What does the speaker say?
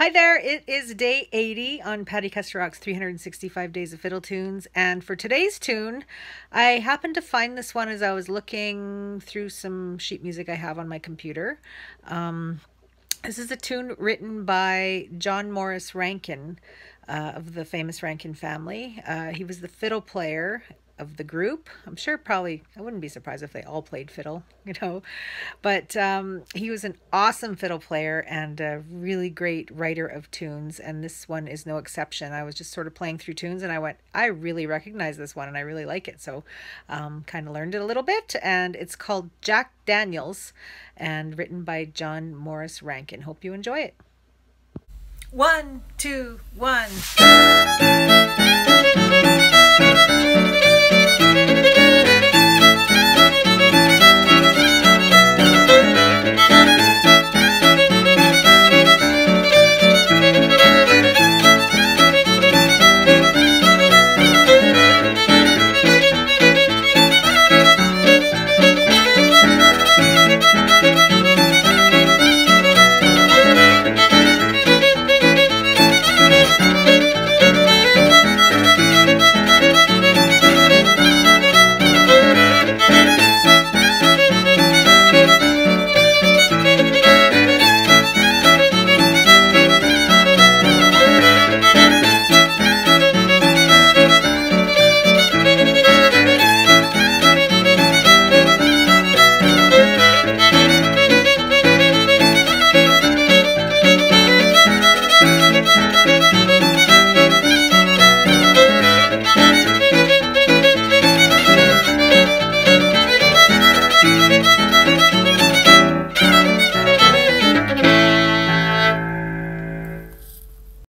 Hi there, it is day 80 on Patti Kusturok's 365 Days of Fiddle Tunes. And for today's tune, I happened to find this one as I was looking through some sheet music I have on my computer. Um, this is a tune written by John Morris Rankin uh, of the famous Rankin family. Uh, he was the fiddle player of the group. I'm sure probably, I wouldn't be surprised if they all played fiddle, you know. But um, he was an awesome fiddle player and a really great writer of tunes. And this one is no exception. I was just sort of playing through tunes and I went, I really recognize this one and I really like it. So um, kind of learned it a little bit. And it's called Jack Daniels and written by John Morris Rankin. Hope you enjoy it. One, two, one.